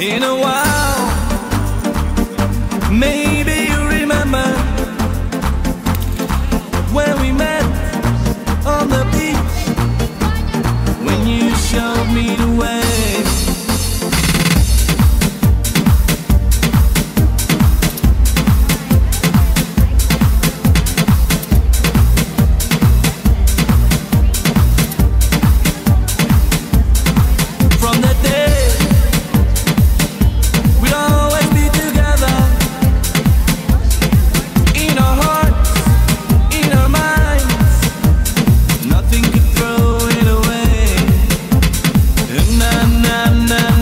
in a while. Maybe. na na